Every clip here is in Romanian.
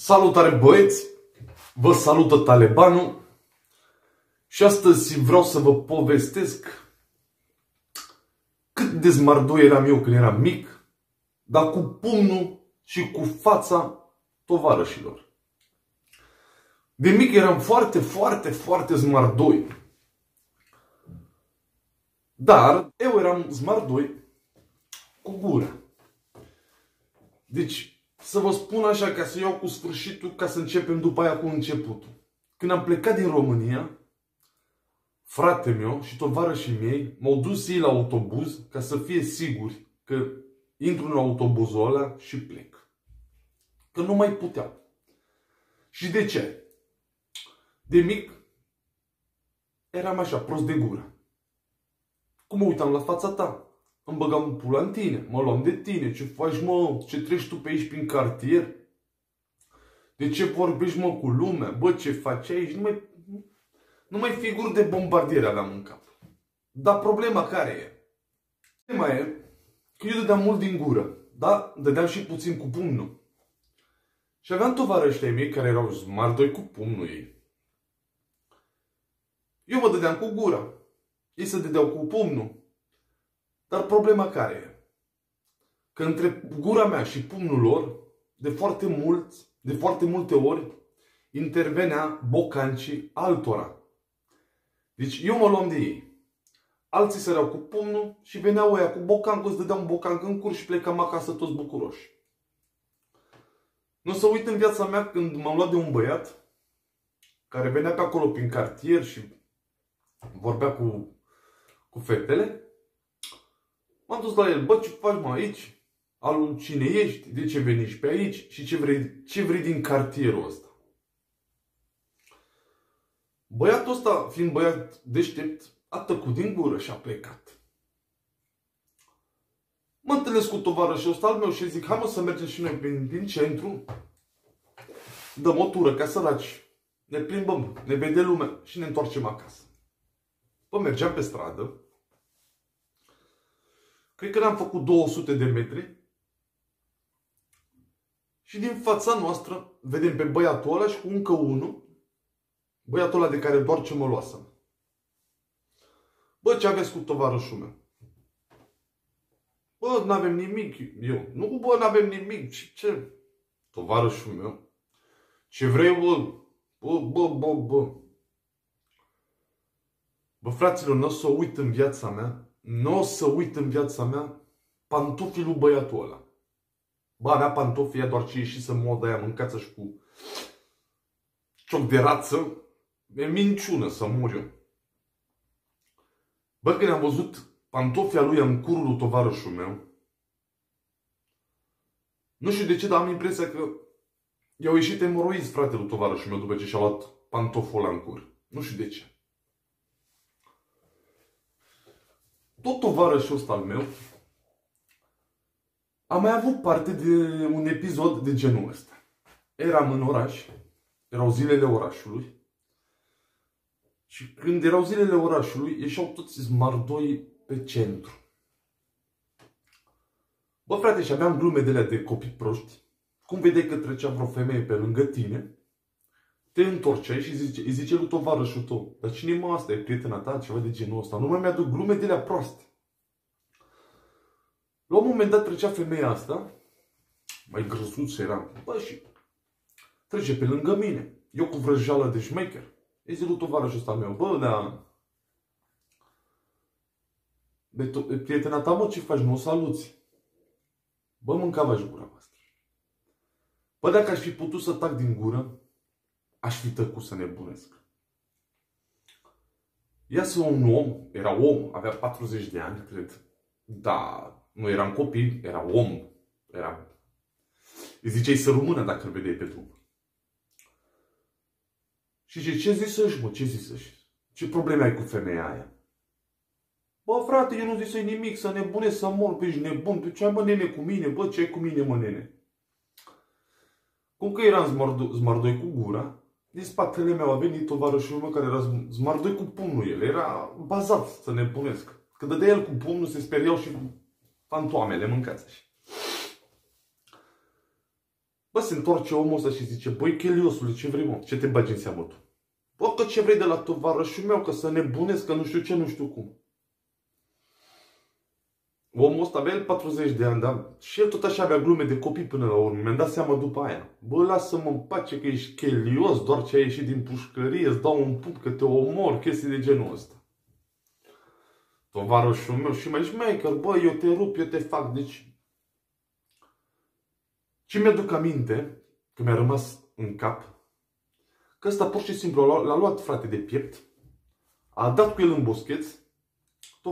Salutare băieți! Vă salută Talebanul și astăzi vreau să vă povestesc cât de zmardoi eram eu când eram mic, dar cu pumnul și cu fața tovarășilor. De mic eram foarte, foarte, foarte zmardoi. Dar eu eram zmardoi cu gura. Deci, să vă spun așa, ca să iau cu sfârșitul, ca să începem după aia cu începutul. Când am plecat din România, frate meu și tovarășii mei m-au dus ei la autobuz ca să fie siguri că intru în autobuzul ăla și plec. Că nu mai puteau. Și de ce? De mic eram așa, prost de gură. Cum mă uitam la fața ta? Îmi băgam pula în tine, mă luam de tine, ce faci mă, ce treci tu pe aici prin cartier? De ce vorbești mă cu lumea? Bă, ce faci aici? Numai, numai figuri de bombardiere aveam în cap. Dar problema care e? Problema e că eu dădeam mult din gură, da? Dădeam și puțin cu pumnul. Și aveam tovarăștii mei care erau smardoi cu pumnul ei. Eu mă dădeam cu gura. Ei se dădeau cu pumnul. Dar problema care e? Că între gura mea și pumnul lor, de foarte mult, de foarte multe ori, intervenea bocancii altora. Deci eu mă luam de ei. Alții săreau cu pumnul și veneau ăia cu bocancul, îți dădeau un bocanc în cur și plecam acasă toți bucuroși. Nu o să uit în viața mea când m-am luat de un băiat care venea pe acolo prin cartier și vorbea cu, cu fetele M-am dus la el, bă, ce faci mă aici? Al cine ești? De ce veni pe aici? Și ce vrei, ce vrei din cartierul ăsta? Băiatul ăsta, fiind băiat deștept, a tăcut din gură și a plecat. Mă întâlnesc cu tovarășul ăsta al meu și zic, hai mă să mergem și noi prin, prin centru, dăm o tură ca săraci, ne plimbăm, ne vede lumea și ne întoarcem acasă. Păi mergeam pe stradă, Cred că ne-am făcut 200 de metri. Și din fața noastră vedem pe băiatul ăla și cu încă unul. Băiatul ăla de care doar ce mă luasem. Bă, ce aveți cu tovarășul meu? Bă, n-avem nimic. Eu. Nu, bă, n-avem nimic. Și ce? Tovarășul meu. Ce vrei, bă? Bă, bă, bă, bă. Bă, fraților, nu o să uit în viața mea nu o să uit în viața mea pantofii lui băiatul ăla. Ba, avea pantofii doar ce ieși să modă aia mâncață și cu cioc de rață. E minciună să mor eu. Bă, când am văzut pantofia lui în curul lui tovarășul meu, nu știu de ce, dar am impresia că i-au ieșit emoroizi fratele tovarășul meu după ce și-a luat pantoful ăla în cur. Nu știu de ce. Tot tovarășul ăsta al meu am mai avut parte de un episod de genul ăsta. Eram în oraș, erau zilele orașului și când erau zilele orașului, ieșeau toți smardoi pe centru. Bă, frate, și aveam glume de de copii proști. Cum vedeai că trecea vreo femeie pe lângă tine, te întorceai și zice, îi zice lui tovarășul tău, dar cine mă asta? E prietena ta? Ceva de genul ăsta. Nu mai mi-aduc glume de la proaste. La un moment dat trecea femeia asta, mai grăsuță era, bă, și trece pe lângă mine. Eu cu vrăjeală de șmecher. E zi lui tovarășul ăsta meu, bă, da, prietena ta, mă, ce faci? Nu o saluți. Bă, mâncava și gura voastră. Bă, dacă aș fi putut să tac din gură, aș fi tăcut să nebunesc. Iasă un om, era om, avea 40 de ani, cred. Da, nu eram copii, era om. Era... Îi ziceai să rămână dacă îl vedeai pe drum. Și ce, ce zisăși, mă, ce zisăși? Ce probleme ai cu femeia aia? Bă, frate, eu nu zisei nimic, să nebune, să mor, pe ești nebun. Tu ce ai, mă, nene, cu mine? Bă, ce ai cu mine, mă, nene? Cum că eram zmardoi cu gura, din spatele meu a venit tovarășul meu care era zmardoi cu pumnul el. Era bazat să ne punesc. Când dădea el cu pumnul, se speriau și fantoamele mâncați. Bă, Bă, se întoarce omul ăsta și zice, băi, Cheliosule, ce vrei, mă? Ce te bagi în seamă tu? Bă, că ce vrei de la tovarășul meu, că să nebunesc, că nu știu ce, nu știu cum. Omul ăsta avea el 40 de ani, dar și el tot așa avea glume de copii până la urmă. Mi-am dat seama după aia. Bă, lasă-mă în pace că ești chelios, doar ce ai ieșit din pușcărie, îți dau un pup că te omor, chestii de genul ăsta. Tovarășul meu și mai șmecher, bă, eu te rup, eu te fac, deci... Ce mi-aduc aminte, că mi-a rămas în cap, că ăsta pur și simplu l-a luat frate de piept, a dat cu el în boscheț,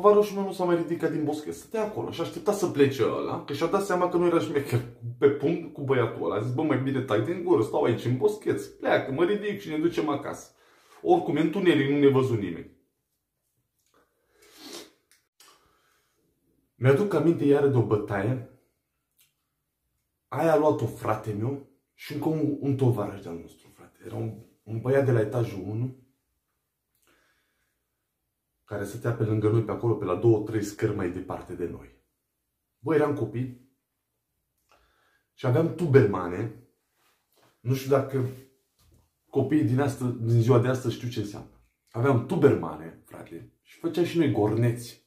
tovarășul meu nu s-a mai ridicat din boscheț, stătea acolo și aștepta să plece ăla, că și-a dat seama că nu era șmecher pe punct cu băiatul ăla. A zis, bă, mai bine tai din gură, stau aici în boscheț, pleacă, mă ridic și ne ducem acasă. Oricum, e întuneric, nu ne văzut nimeni. Mi-aduc aminte iară de o bătaie. Aia a luat-o frate meu și încă un, un tovarăș de-al nostru, frate. Era un, un băiat de la etajul 1 care stătea pe lângă noi, pe acolo, pe la două, trei scări mai departe de noi. Băi, eram copii și aveam tubermane. Nu știu dacă copiii din, astă, din ziua de astăzi știu ce înseamnă. Aveam tubermane, frate, și făceam și noi gorneți.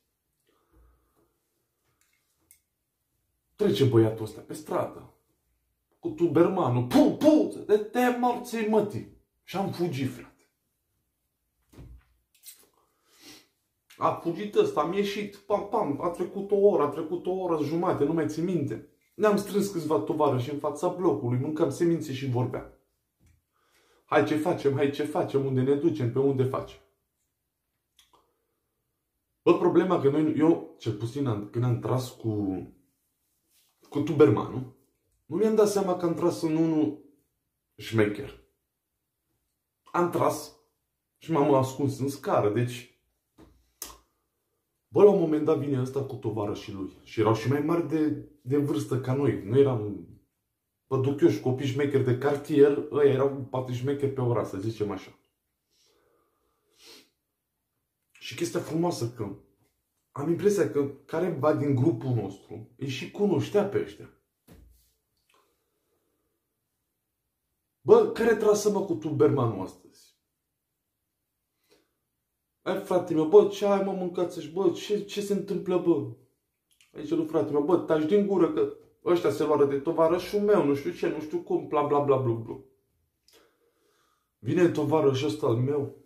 Trece băiatul ăsta pe stradă cu tubermanul. Pu, pu, de te morții mătii. Și am fugit, frate. A fugit ăsta, am ieșit, pam, pam, a trecut o oră, a trecut o oră jumate, nu mai țin minte. Ne-am strâns câțiva tovarăși în fața blocului, mâncam semințe și vorbeam. Hai ce facem, hai ce facem, unde ne ducem, pe unde facem. Bă, problema că noi, eu, cel puțin am, când am tras cu, cu tubermanul, nu mi-am dat seama că am tras în unul șmecher. Am tras și m-am ascuns în scară, deci Bă, la un moment dat vine ăsta cu tovarășii lui. Și erau și mai mari de, de vârstă ca noi. Nu eram păduchioși, copii șmecheri de cartier, ăia erau patru șmecheri pe ora, să zicem așa. Și chestia frumoasă că am impresia că careva din grupul nostru îi și cunoștea pe ăștia. Bă, care trasă-mă cu tubermanul astăzi? Ai, frate meu, bă, ce ai mă mâncat și bă, ce, ce se întâmplă, bă? Aici lui frate meu, bă, taci din gură că ăștia se luară de tovarășul meu, nu știu ce, nu știu cum, bla bla bla bla bla. Vine tovarășul ăsta al meu.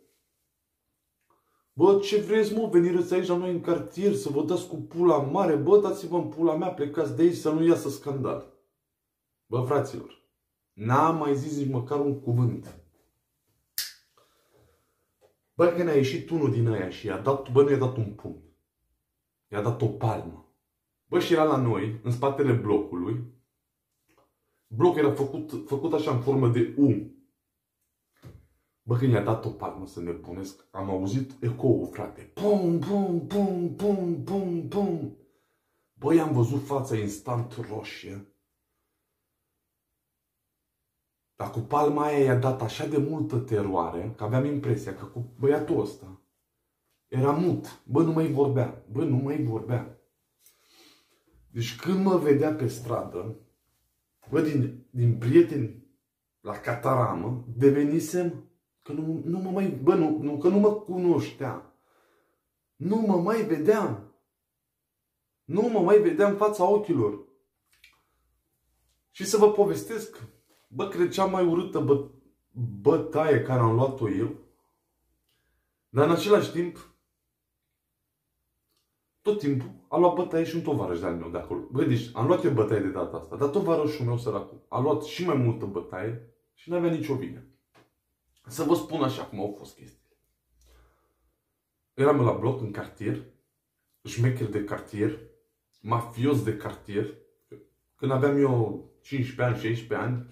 Bă, ce vreți, mă, veniți aici la noi în cartier să vă dați cu pula mare? Bă, dați-vă în pula mea, plecați de aici să nu iasă scandal. Bă, fraților, n-am mai zis nici măcar un cuvânt. Bă, când a ieșit unul din aia și i-a dat, bă, nu i-a dat un pumn. I-a dat o palmă. Bă, și era la noi, în spatele blocului. Blocul era făcut, făcut așa în formă de U. Bă, când i-a dat o palmă să ne punesc, am auzit ecoul, frate. Pum, pum, pum, pum, pum, pum. Băi, am văzut fața instant roșie. Dar cu palma aia i-a dat așa de multă teroare că aveam impresia că cu băiatul ăsta era mut. Bă, nu mai vorbea. Bă, nu mai vorbea. Deci când mă vedea pe stradă, bă, din, din prieteni la cataramă, devenisem că nu, nu mă mai, bă, nu, nu, că nu mă cunoștea. Nu mă mai vedeam. Nu mă mai vedeam fața ochilor. Și să vă povestesc Bă, cred cea mai urâtă bă, bătaie care am luat-o eu. Dar în același timp, tot timpul a luat bătaie și un tovarăș de-al meu de acolo. Bă, deci am luat eu bătaie de data asta, dar tovarășul meu săracul a luat și mai multă bătaie și nu avea nicio vină. Să vă spun așa cum au fost chestii. Eram la bloc în cartier, șmecher de cartier, mafios de cartier. Când aveam eu 15 ani, 16 ani,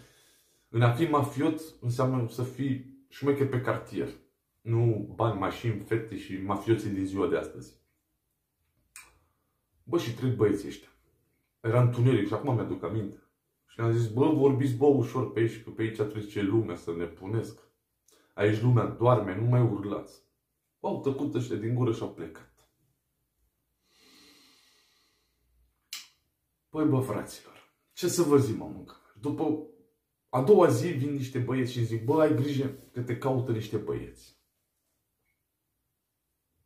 în a fi mafiot înseamnă să fii șmecher pe cartier. Nu bani, mașini, fete și mafioții din ziua de astăzi. Bă, și trei băieți ăștia. Era întuneric și acum mi-aduc aminte. Și am zis, bă, vorbiți, bă, ușor pe aici, că pe aici trece lumea să ne punesc. Aici lumea doarme, nu mai urlați. Bă, au tăcut ăștia din gură și au plecat. Păi, bă, fraților, ce să vă zic, mă, mâncă? După A doua zi vin niște băieți și zic, bă, ai grijă că te caută niște băieți.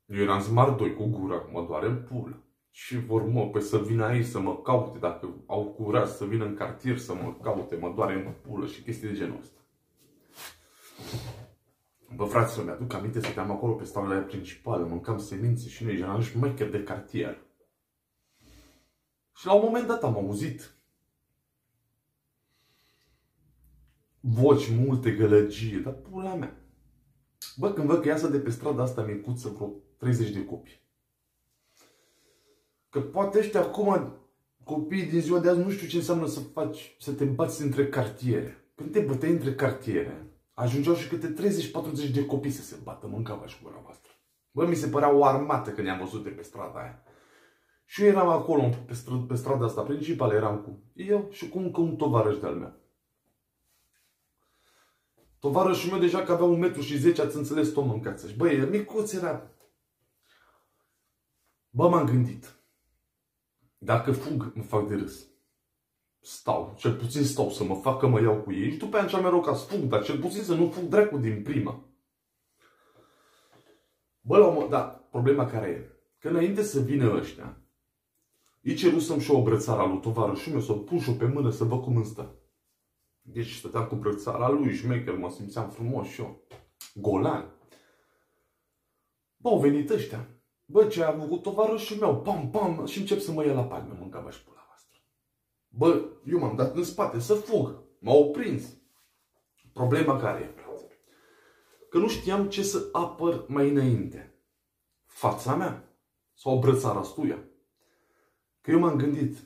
Eu eram smart 2 cu gura, mă doare în pulă. Și vor mă, pe să vină aici să mă caute, dacă au curaj să vină în cartier să mă caute, mă doare în pulă și chestii de genul ăsta. Bă, fraților, mi-aduc aminte, stăteam acolo pe strada principală, mâncam semințe și noi eram șmecher de cartier. Și la un moment dat am auzit voci multe, gălăgie, dar pula mea. Bă, când văd că iasă de pe strada asta micuță vreo 30 de copii. Că poate ăștia acum, copiii din ziua de azi, nu știu ce înseamnă să faci, să te bați între cartiere. Când te băteai între cartiere, ajungeau și câte 30-40 de copii să se bată, mâncava și gura voastră. Bă, mi se părea o armată când i-am văzut de pe strada aia. Și eu eram acolo, pe, str- pe strada asta principală, eram cu eu și cu încă un tovarăș de-al meu. Tovarășul meu deja că avea un metru și zece, ați înțeles, tot mâncață. Și băi, micuț era. Bă, m-am gândit. Dacă fug, mă fac de râs. Stau, cel puțin stau să mă fac că mă iau cu ei și după aia cea mereu ca să fug, dar cel puțin să nu fug dracu din prima. Bă, la mă, da, problema care e? Că înainte să vină ăștia, îi cerusem și o brățară lui tovarășul meu, să o pun și pe mână să văd cum îmi stă. Deci stăteam cu brățara lui, șmecher, mă simțeam frumos și eu. Golan. Bă, au venit ăștia. Bă, ce a avut tovarășul meu, pam, pam, și încep să mă ia la palme, mâncava și pula voastră. Bă, eu m-am dat în spate să fug. M-au prins. Problema care e, frate? Că nu știam ce să apăr mai înainte. Fața mea sau brățara stuia. Că eu m-am gândit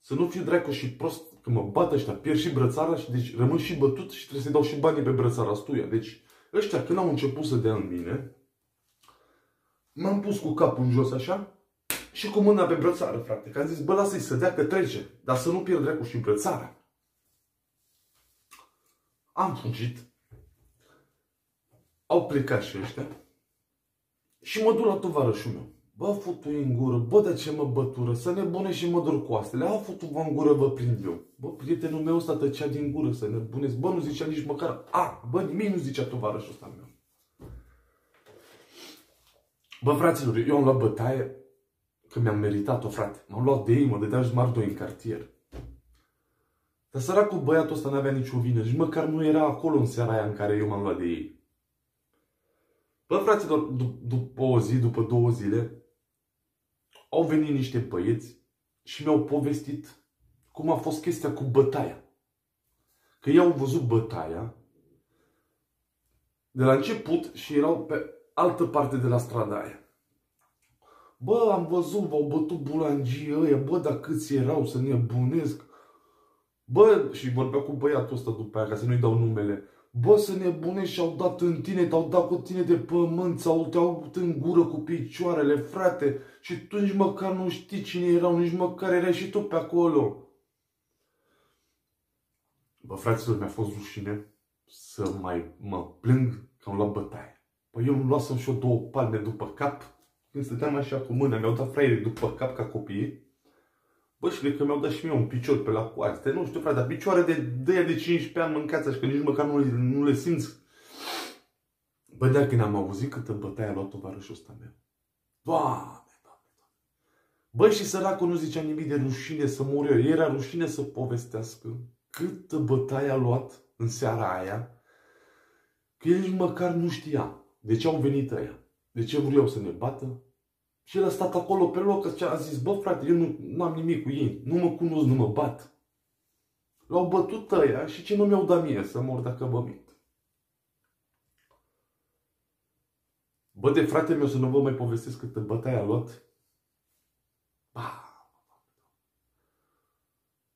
să nu fiu dracu și prost că mă bat ăștia, pierd și brățara și deci rămân și bătut și trebuie să-i dau și banii pe brățara stuia. Deci ăștia când au început să dea în mine, m-am pus cu capul în jos așa și cu mâna pe brățară, frate. Că am zis, bă, lasă-i să dea că trece, dar să nu pierd dracu și brățara. Am fugit. Au plecat și ăștia. Și mă duc la tovarășul meu. Bă, futu în gură, bă, de ce mă bătură, să nebune și mă dur coastele, a futu vă în gură, vă prind eu. Bă, prietenul meu ăsta tăcea din gură, să nebunesc, bă, nu zicea nici măcar, a, bă, nimic nu zicea tovarășul ăsta meu. Bă, fraților, eu am luat bătaie că mi-am meritat-o, frate. M-am luat de ei, mă dădea jmardoi în cartier. Dar săracul băiatul ăsta n-avea nicio vină, nici măcar nu era acolo în seara aia în care eu m-am luat de ei. Bă, fraților, după o zi, după două zile, au venit niște băieți și mi-au povestit cum a fost chestia cu bătaia. Că ei au văzut bătaia de la început și erau pe altă parte de la strada aia. Bă, am văzut, v-au bătut bulangii ăia, bă, dar câți erau să nebunesc. Bă, și vorbea cu băiatul ăsta după aia, ca să nu-i dau numele. Bă, să nebunești și-au dat în tine, te-au dat cu tine de pământ, sau te-au în gură cu picioarele, frate, și tu nici măcar nu știi cine erau, nici măcar erai și tu pe acolo. Bă, fraților, mi-a fost rușine să mai mă plâng că am luat bătaie. Păi eu îmi luasem și eu două palme după cap, când stăteam așa cu mâna, mi-au dat fraierii după cap ca copiii. Bă, și că mi-au dat și mie un picior pe la coaste. Nu știu, frate, dar picioare de, de, de 15 ani mâncați așa, că nici măcar nu, nu le simți. Bă, dar când am auzit câtă bătaie a luat tovarășul ăsta meu. Doamne, doamne, doamne. Bă, și săracul nu zicea nimic de rușine să mor eu. Era rușine să povestească câtă bătaie a luat în seara aia. Că el nici măcar nu știa de ce au venit ăia. De ce vreau să ne bată? Și el a stat acolo pe loc, a zis, bă frate, eu nu am nimic cu ei, nu mă cunosc, nu mă bat. L-au bătut ăia și ce nu mi-au dat mie să mor dacă vă mint. Bă, de frate meu să nu vă mai povestesc câtă bătaie a luat. Ba.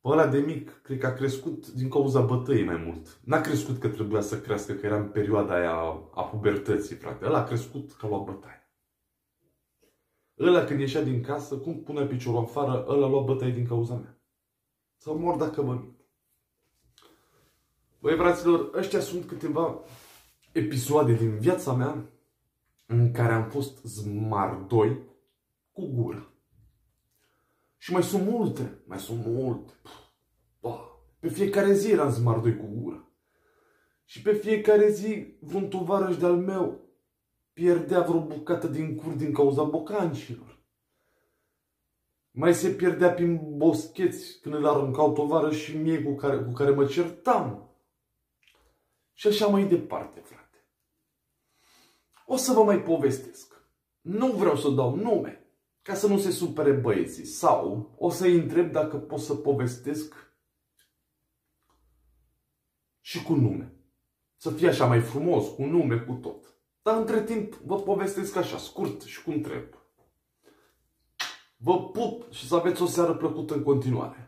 Bă, ăla de mic, cred că a crescut din cauza bătăii mai mult. N-a crescut că trebuia să crească, că era în perioada aia a pubertății, frate. Ăla a crescut că a luat bătaie. Ăla când ieșea din casă, cum punea piciorul afară, ăla lua bătaie din cauza mea. Să mor dacă mă mint. Băi, fraților, ăștia sunt câteva episoade din viața mea în care am fost zmardoi cu gură. Și mai sunt multe, mai sunt multe. Bah, Pe fiecare zi eram zmardoi cu gură. Și pe fiecare zi vreun tovarăș de-al meu pierdea vreo bucată din cur din cauza bocancilor. Mai se pierdea prin boscheți când îl aruncau tovară și mie cu care, cu care mă certam. Și așa mai departe, frate. O să vă mai povestesc. Nu vreau să dau nume, ca să nu se supere băieții. Sau o să-i întreb dacă pot să povestesc și cu nume. Să fie așa mai frumos, cu nume, cu tot. Dar între timp vă povestesc așa, scurt și cum trebuie. Vă pup și să aveți o seară plăcută în continuare.